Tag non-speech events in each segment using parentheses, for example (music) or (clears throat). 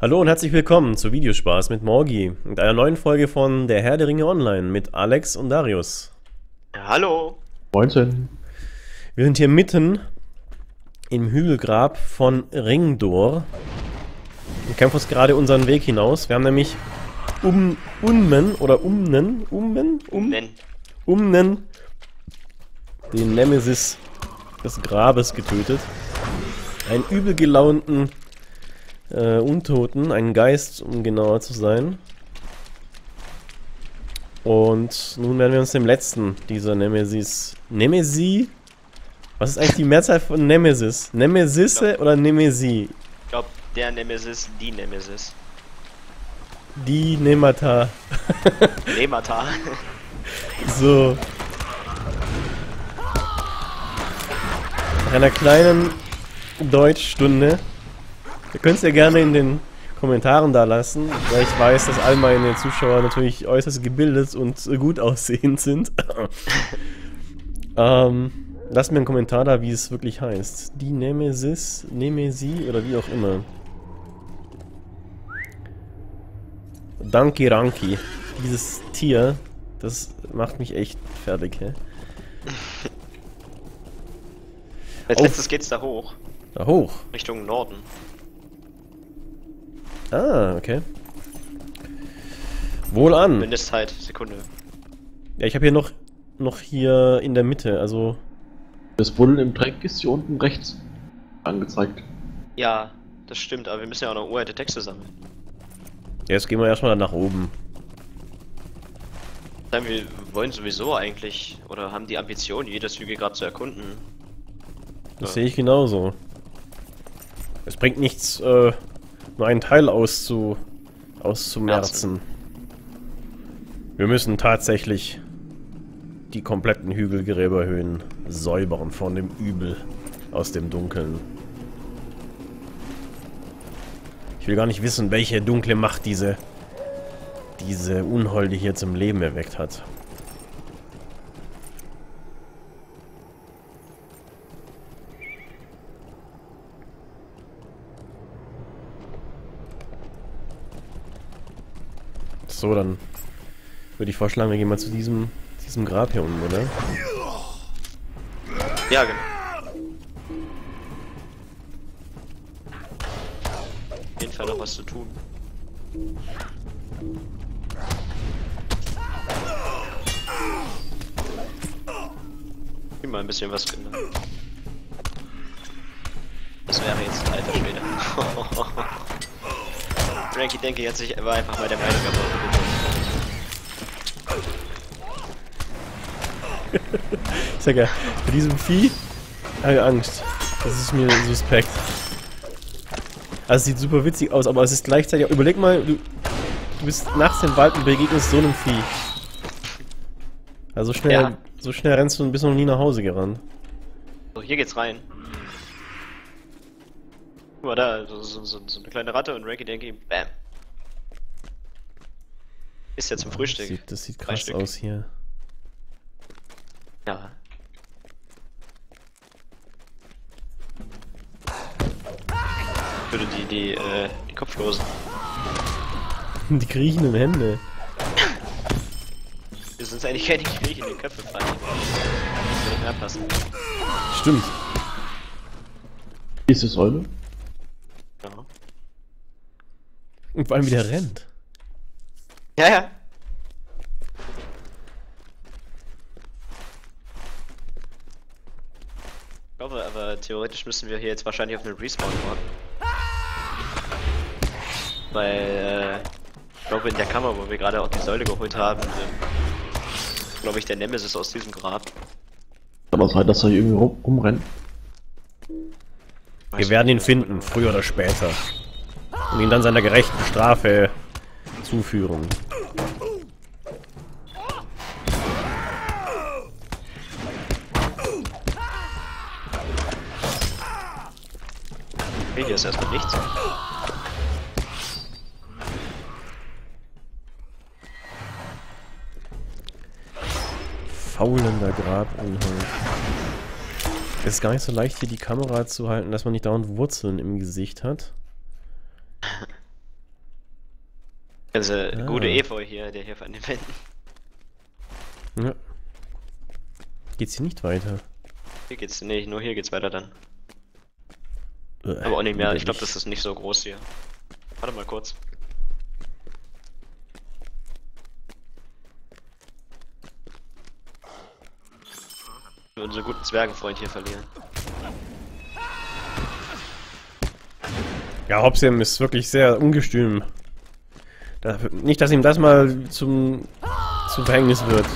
Hallo und herzlich willkommen zu Videospaß mit Morgi und einer neuen Folge von Der Herr der Ringe Online mit Alex und Darius. Hallo. 19. Wir sind hier mitten im Hügelgrab von Ringdor und kämpfen uns gerade unseren Weg hinaus. Wir haben nämlich um Unmen oder Umnen, Ummen, um, Nen. Umnen den Nemesis des Grabes getötet. Einen übel gelaunten äh, Untoten, einen Geist, um genauer zu sein. Und nun werden wir uns dem letzten dieser Nemesis. Nemesi? Was ist eigentlich die Mehrzahl von Nemesis? Nemesisse oder Nemesi? Ich glaube, der Nemesis, die Nemesis. Die Nemata. (laughs) Lemata. So. Nach einer kleinen Deutschstunde. Ihr könnt es ja gerne in den Kommentaren da lassen, weil ich weiß, dass all meine Zuschauer natürlich äußerst gebildet und gut aussehend sind. ähm, lasst mir einen Kommentar da, wie es wirklich heißt. Die Nemesis, Nemesi oder wie auch immer. Danke Ranki. Dieses Tier, das macht mich echt fertig, hä? Als letztes geht's da hoch. Da hoch. Richtung Norden. Ah, okay. Wohl an. Mindestzeit, Sekunde. Ja, ich habe hier noch, noch hier in der Mitte, also Das Buddeln im Dreck ist hier unten rechts angezeigt. Ja, das stimmt, aber wir müssen ja auch noch uralte Texte sammeln. jetzt gehen wir erstmal nach oben. Sagen wir wollen sowieso eigentlich, oder haben die Ambition, jedes Hügelgrab zu erkunden. Das Ja. sehe ich genauso. Es bringt nichts, äh, nur einen Teil auszu, auszumerzen. Wir müssen tatsächlich die kompletten Hügelgräberhöhen säubern von dem Übel aus dem Dunkeln. Ich will gar nicht wissen, welche dunkle Macht diese, diese Unholde hier zum Leben erweckt hat. So, dann würde ich vorschlagen, wir gehen mal zu diesem, diesem Grab hier unten, oder? Ja, genau. Auf jeden Fall noch was zu tun. Immer ein bisschen was genau. Das wäre jetzt ein alter Schwede. (laughs) Frankie denke jetzt sich war einfach mal der Meinung Ich sag ja, bei diesem Vieh habe ich Angst. Das ist mir suspekt. Also es sieht super witzig aus, aber es ist gleichzeitig auch, überleg mal, du, du bist nachts im Wald und begegnest so einem Vieh. Also schnell, Ja. so schnell rennst du und bist noch nie nach Hause gerannt. So, hier geht's rein. Guck mal da, so, so, so, so eine kleine Ratte und Ranky Denky, bam. Ist ja zum Das Frühstück. sieht, das sieht krass aus hier. Ja. Ich würde die, die, äh, die Kopflosen. Die kriechenden Hände. Wir sind eigentlich keine kriechenden Köpfe, frei. Das würde mehr passen. Stimmt. Diese Säule? Ja. Und vor allem wie der rennt. Ja, ja. Glaube, aber theoretisch müssen wir hier jetzt wahrscheinlich auf einen Respawn warten. Weil, äh, ich glaube in der Kammer, wo wir gerade auch die Säule geholt haben, äh, glaube ich, der Nemesis aus diesem Grab. Kann auch sein, dass er hier irgendwie rum, rumrennt. Wir werden ihn finden, früher oder später. Und ihn dann seiner gerechten Strafe zuführen. Okay, hier ist erstmal nichts. Faulender Grabunhold. Es ist gar nicht so leicht, hier die Kamera zu halten, dass man nicht dauernd Wurzeln im Gesicht hat. Ganze Ah. gute Efeu hier, der hier von den Wänden. Ja. Geht's hier nicht weiter? Hier geht's, nee, nur hier geht's weiter dann. Äh, Aber auch nicht mehr, ich glaube, das ist nicht so groß hier. Warte mal kurz. Wir unseren guten Zwergenfreund hier verlieren. Ja, Hobsim ist wirklich sehr ungestüm. Da, nicht, dass ihm das mal zum, zum Verhängnis wird.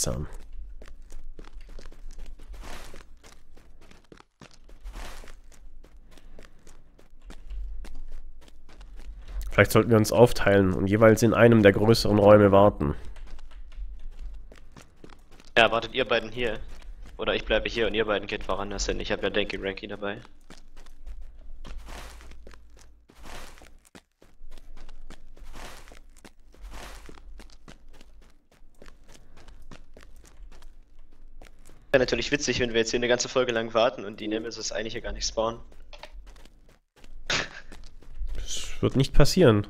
Seltsam. Vielleicht sollten wir uns aufteilen und jeweils in einem der größeren Räume warten. Ja, wartet ihr beiden hier. Oder ich bleibe hier und ihr beiden geht woanders hin. Ich habe ja Denki Ranky dabei. Wäre natürlich witzig, wenn wir jetzt hier eine ganze Folge lang warten und die Nemesis eigentlich hier gar nicht spawnen. Das wird nicht passieren.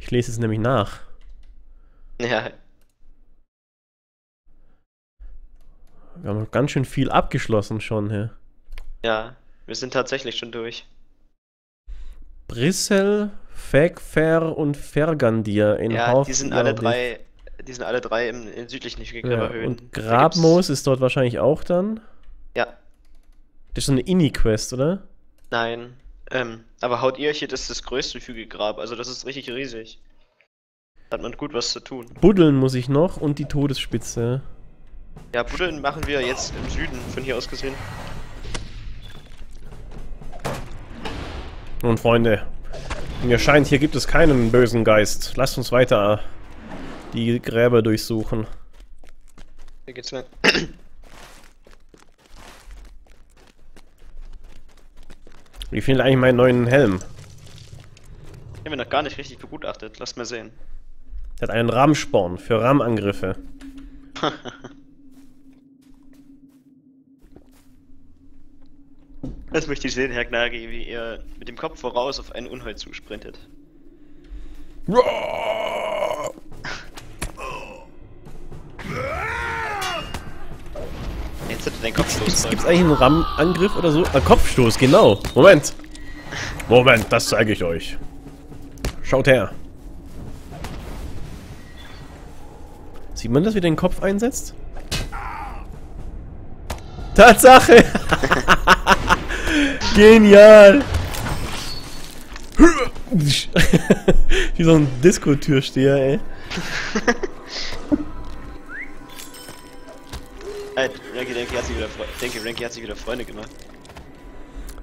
Ich lese es nämlich nach. Ja, Wir haben ganz schön viel abgeschlossen schon hier. ja, wir sind tatsächlich schon durch. Brissel, Fegfer und Fergandir in ja, Hauf- die sind alle drei, die sind alle drei im, im südlichen Ja, Schneegräberhöhen. und Grabmoos ist dort wahrscheinlich auch dann. Ja, Das ist so eine Inni-Quest, oder? nein. Ähm, aber haut ihr hier, das ist das größte Hügelgrab, also das ist richtig riesig. Da hat man gut was zu tun. Buddeln muss ich noch und die Todesspitze. Ja, Buddeln machen wir jetzt im Süden, von hier aus gesehen. Nun, Freunde, mir scheint, hier gibt es keinen bösen Geist. Lasst uns weiter die Gräber durchsuchen. Hier geht's lang. Wie viel eigentlich meinen neuen Helm? Den haben wir noch gar nicht richtig begutachtet, lasst mal sehen. Der hat einen Rahmsporn für Rahmenangriffe. Das (laughs) möchte ich sehen, Herr Gnagi, wie ihr mit dem Kopf voraus auf einen Unheil zusprintet. Jetzt den Kopf Gibt's, gibt's eigentlich einen Rahmenangriff oder so? Ein Kopfstoß, genau. Moment. Moment, das zeige ich euch. Schaut her. Sieht man das, wie der den Kopf einsetzt? Tatsache! (laughs) Genial! (laughs) wie so ein Disco-Türsteher, ey. (laughs) denke, Ranky hat sich wieder Freunde gemacht.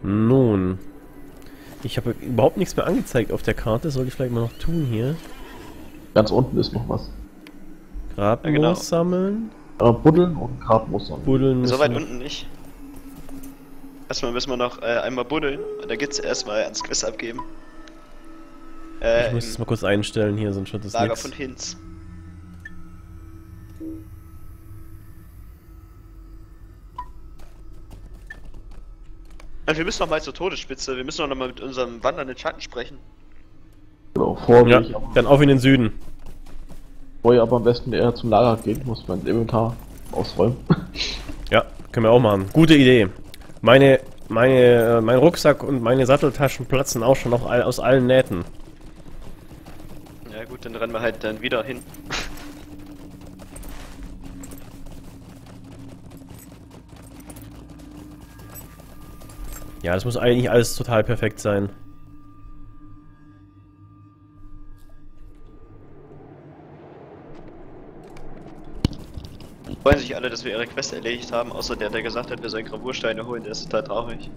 Nun. Ich habe überhaupt nichts mehr angezeigt auf der Karte. Sollte ich vielleicht mal noch tun hier. Ganz unten ist noch was. Grabmoos Ja, genau. sammeln. Äh, Buddeln und Grabmustern. Buddeln müssen. So weit unten nicht. Erstmal müssen wir noch äh, einmal buddeln und dann geht's erstmal ans Quiz abgeben. Äh, Ich muss es mal kurz einstellen hier, sonst wird das Lager nix. von Hinz. Und wir müssen noch mal zur Todesspitze, wir müssen noch mal mit unserem wandernden Schatten sprechen. Genau, vor Ja, dann auf in den Süden. bevor ihr aber am besten eher zum Lager geht, muss mein Inventar ausräumen. (laughs) Ja, können wir auch machen. Gute Idee. Meine, meine, äh, mein Rucksack und meine Satteltaschen platzen auch schon noch aus allen Nähten. Ja gut, dann rennen wir halt dann wieder hin. Ja, das muss eigentlich alles total perfekt sein. Freuen sich alle, dass wir ihre Quest erledigt haben, außer der, der gesagt hat, wir sollen Gravursteine holen, der ist total traurig.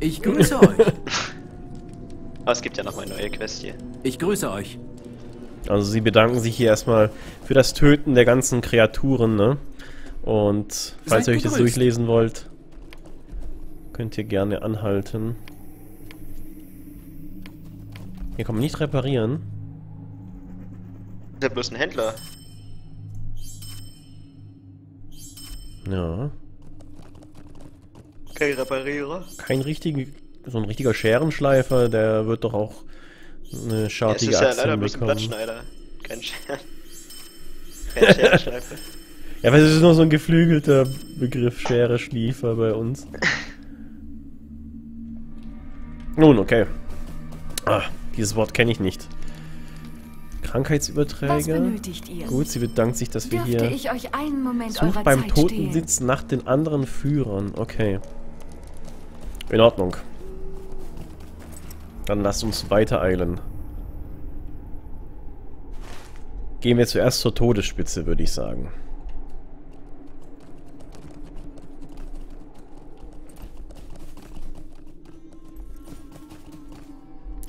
Ich grüße euch. Aber (laughs) es gibt ja noch mal eine neue Quest hier. Ich grüße euch. Also sie bedanken sich hier erstmal für das Töten der ganzen Kreaturen, ne? Und falls Seid ihr euch das durchlesen wollt, könnt ihr gerne anhalten. Hier man nicht reparieren. Das ist ja bloß ein Händler. Ja. Kein Reparierer. Kein richtiger, so ein richtiger Scherenschleifer, der wird doch auch eine Ja, es schartige ist ja Achse leider bloß ein. Blattschneider. Kein Scheren. Kein Scherenschleifer. (laughs) Ja, weil es ist nur so ein geflügelter Begriff, Schere, Schliefer bei uns. (laughs) Nun, okay. Ah, dieses Wort kenne ich nicht. Krankheitsüberträger. ihr? Gut, sie bedankt sich, dass wir Dürfte hier... Sucht beim Zeit stehlen? Totensitz nach den anderen Führern. Okay. In Ordnung. Dann lasst uns weitereilen. Gehen wir zuerst zur Todesspitze, würde ich sagen.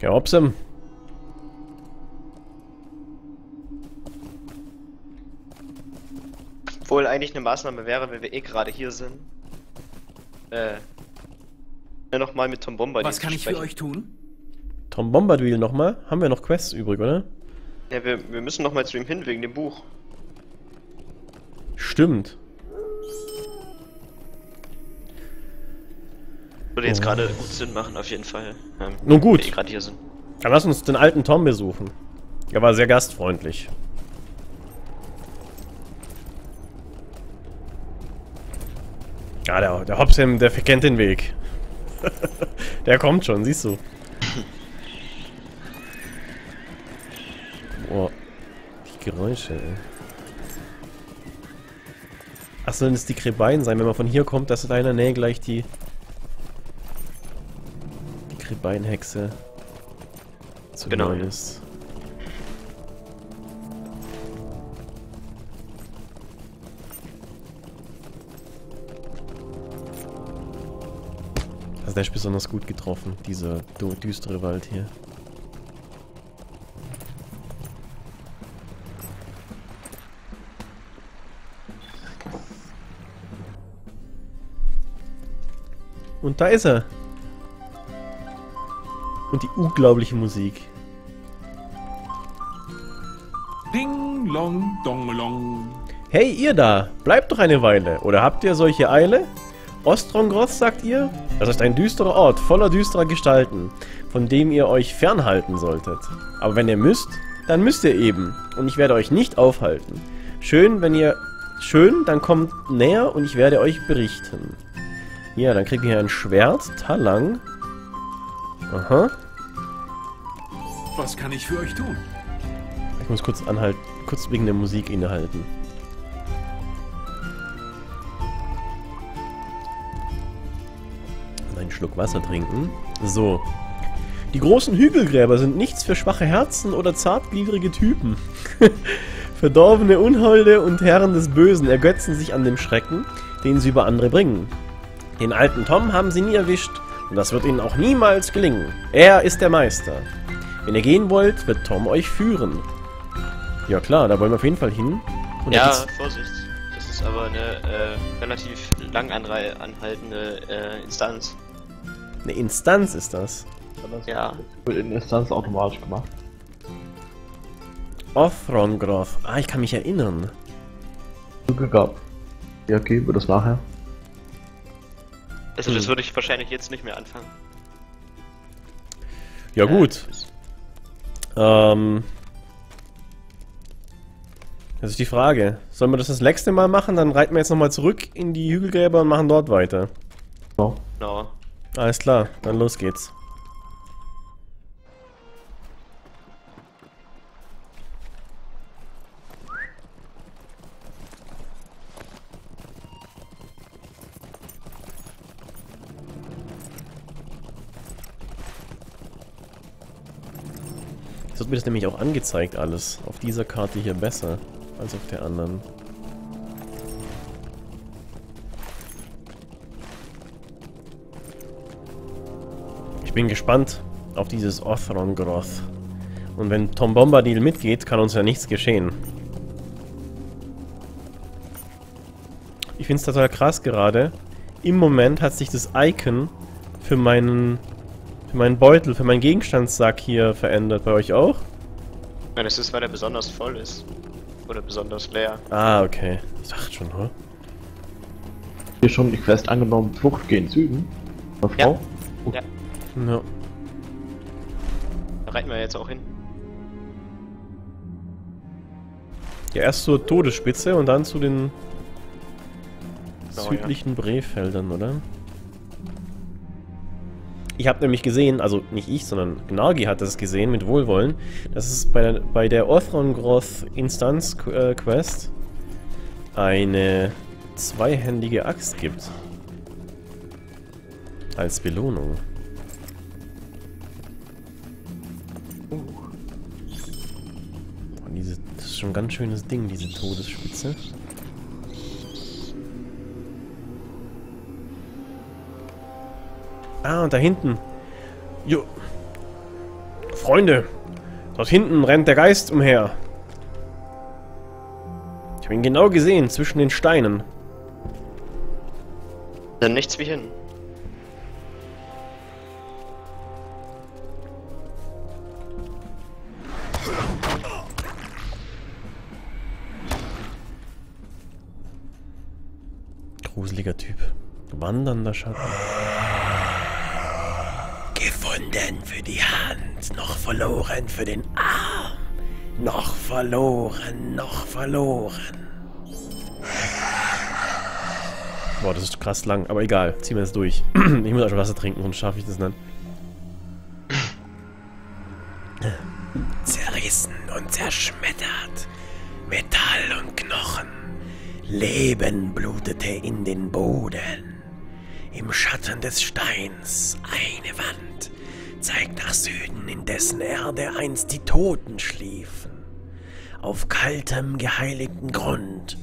Ja, Hopsem. Obwohl eigentlich eine Maßnahme wäre, wenn wir eh gerade hier sind. Äh. Ja, nochmal mit Tom Bomber. Was kann ich für euch tun? Tom Bombadil nochmal. Haben wir noch Quests übrig, oder? Ja, wir, wir müssen nochmal zu ihm hin wegen dem Buch. Stimmt. Würde jetzt gerade gut Sinn machen, auf jeden Fall. Ähm, Nun gut. Wir eh gerade hier sind. Dann lass uns den alten Tom besuchen. Er war sehr gastfreundlich. Ja, der, der Hopsam, der kennt den Weg. (laughs) der kommt schon, siehst du. Boah. Die Geräusche, ey. Ach, sollen es die Krebeien sein, wenn man von hier kommt, dass da in der Nähe gleich die... Die Krebeinhexe zu Genau, ja. ist. Also der ist besonders gut getroffen, dieser düstere Wald hier. Und da ist er. Und die unglaubliche Musik. Ding, long, dong, long. Hey, ihr da! Bleibt doch eine Weile. Oder habt ihr solche Eile? Ostrongroth, sagt ihr? Das ist ein düsterer Ort, voller düsterer Gestalten, von dem ihr euch fernhalten solltet. Aber wenn ihr müsst, dann müsst ihr eben. Und ich werde euch nicht aufhalten. Schön, wenn ihr... Schön, dann kommt näher und ich werde euch berichten. Ja, dann kriegt ihr hier ein Schwert. Talang. Aha. Was kann ich für euch tun? Ich muss kurz anhalten, kurz wegen der Musik innehalten. Einen Schluck Wasser trinken. So. Die großen Hügelgräber sind nichts für schwache Herzen oder zartgliedrige Typen. (laughs) Verdorbene Unholde und Herren des Bösen ergötzen sich an dem Schrecken, den sie über andere bringen. Den alten Tom haben sie nie erwischt und das wird ihnen auch niemals gelingen. Er ist der Meister. Wenn ihr gehen wollt, wird Tom euch führen. Ja klar, da wollen wir auf jeden Fall hin. Und Ja, Vorsicht. Das ist aber eine äh, relativ lang anhaltende äh, Instanz. eine Instanz ist das. Ja. Wird in Instanz automatisch gemacht. Othrongroth. Ah, ich kann mich erinnern. Glück gehabt. Ja, okay, wird das nachher. Also das Hm. würde ich wahrscheinlich jetzt nicht mehr anfangen. Ja gut. Ähm. Das ist die Frage. Sollen wir das das nächste Mal machen? Dann reiten wir jetzt nochmal zurück in die Hügelgräber und machen dort weiter. So. Genau. Alles klar, dann los geht's. Jetzt wird mir das nämlich auch angezeigt alles. Auf dieser Karte hier besser als auf der anderen. Ich bin gespannt auf dieses Othrongroth. Und wenn Tom Bombadil mitgeht, kann uns ja nichts geschehen. Ich finde es total krass gerade. Im Moment hat sich das Icon für meinen für meinen Beutel, für meinen Gegenstandssack hier verändert. Bei euch auch? Ja, das ist, weil er besonders voll ist. Oder besonders leer. Ah, okay. Ich dachte schon, hä? Hier schon die Quest angenommen, Flucht gehen Süden. Eine Ja. Frau? Ja, Ja. da reiten wir jetzt auch hin. Ja, erst zur Todesspitze und dann zu den südlichen Brefeldern, oder? Ich habe nämlich gesehen, also nicht ich, sondern Gnargi hat das gesehen mit Wohlwollen, dass es bei der, bei der Orthrongroth Instanz äh, eine zweihändige Axt gibt. Als Belohnung. Und diese, das ist schon ein ganz schönes Ding, diese Todesspitze. Ah, und da hinten. Jo. Freunde, dort hinten rennt der Geist umher. Ich habe ihn genau gesehen, zwischen den Steinen. Dann nichts wie hin. Gruseliger Typ. Wandernder Schatten. Gefunden für die Hand, noch verloren für den Arm. Noch verloren, noch verloren. Boah, das ist krass lang, aber egal. Ziehen wir das durch. (clears throat) ich muss auch schon Wasser trinken, sonst schaffe ich das nicht. Zerrissen und zerschmettert. Metall und Knochen. Leben blutete in den Boden. Im Schatten des Steins eine Wand zeigt nach Süden, in dessen Erde einst die Toten schliefen. Auf kaltem, geheiligten Grund,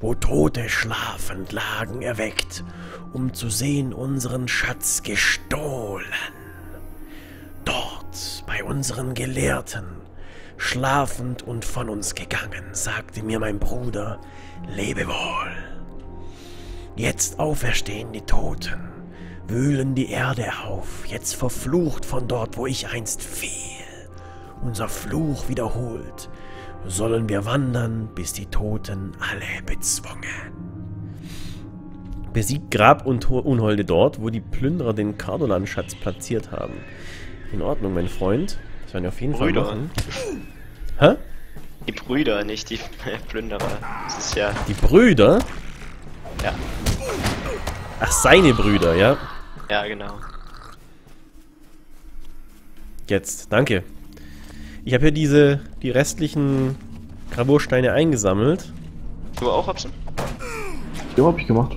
wo Tote schlafend lagen erweckt, um zu sehen unseren Schatz gestohlen. Dort, bei unseren Gelehrten, schlafend und von uns gegangen, sagte mir mein Bruder, lebe wohl. Jetzt auferstehen die Toten, wühlen die Erde auf, jetzt verflucht von dort, wo ich einst fiel. Unser Fluch wiederholt, sollen wir wandern, bis die Toten alle bezwungen. Besiegt Grab und Ho- Unholde dort, wo die Plünderer den Cardolan-Schatz platziert haben. In Ordnung, mein Freund. Das werden wir auf jeden Brüder. Fall machen. Hä? Die Brüder, nicht die (laughs) Plünderer. Das ist ja. Die Brüder? Ja. Ach, seine Brüder, ja. Ja, genau. Jetzt, danke. Ich habe hier diese, die restlichen Gravursteine eingesammelt. Du auch, Hobson? Ja, hab ich gemacht.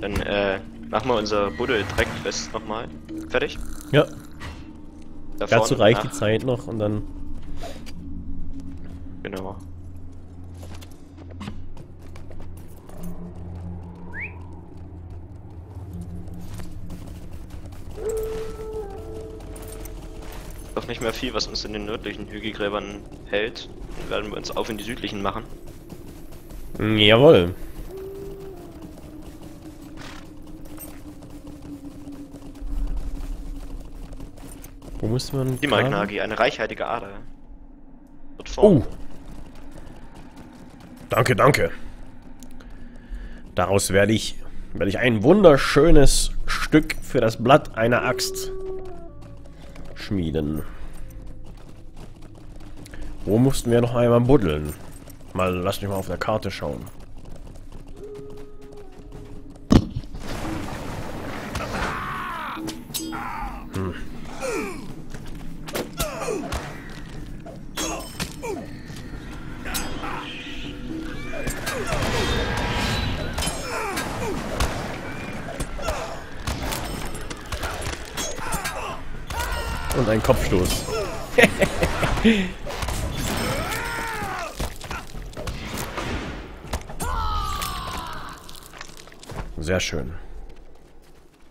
Dann äh, machen wir unser Buddel-Dreck-Quest nochmal. Fertig? Ja, Da dazu vorne, reicht nach- die Zeit noch und dann... Genau. Doch nicht mehr viel, was uns in den nördlichen Hügelgräbern hält. Dann werden wir uns auf in die südlichen machen. Mm, Jawohl. Wo muss man... Die? Malgnagi, eine reichhaltige Ader. Dort vorne. Oh. Danke, danke. Daraus werde ich, werde ich ein wunderschönes Stück für das Blatt einer Axt schmieden. Wo mussten wir noch einmal buddeln? Mal, lass mich mal auf der Karte schauen. Sehr schön.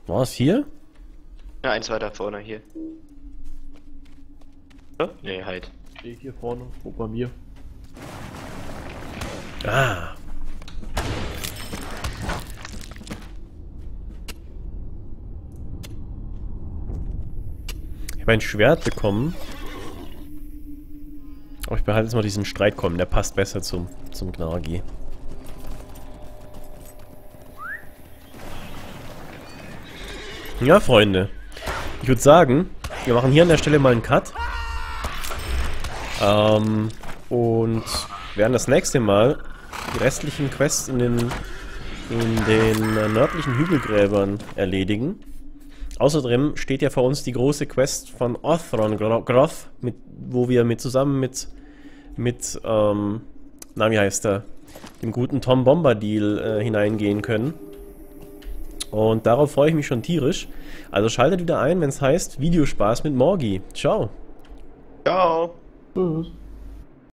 War es hier? Ja, eins weiter vorne hier. Ja? Nee, halt. Stehe hier vorne, wo bei mir. Ah. Ich habe ein Schwert bekommen. Aber ich behalte jetzt mal diesen Streit kommen, der passt besser zum, zum Gnargi. Ja, Freunde. Ich würde sagen, wir machen hier an der Stelle mal einen Cut. Ähm, und werden das nächste Mal die restlichen Quests in den, in den äh, nördlichen Hügelgräbern erledigen. Außerdem steht ja vor uns die große Quest von Othron Gro- Groth, mit, wo wir mit zusammen mit, mit ähm, na wie heißt er, dem guten Tom Bombadil äh, hineingehen können. Und darauf freue ich mich schon tierisch. Also schaltet wieder ein, wenn es heißt Videospaß mit Morgi. Ciao. Ciao. Tschüss.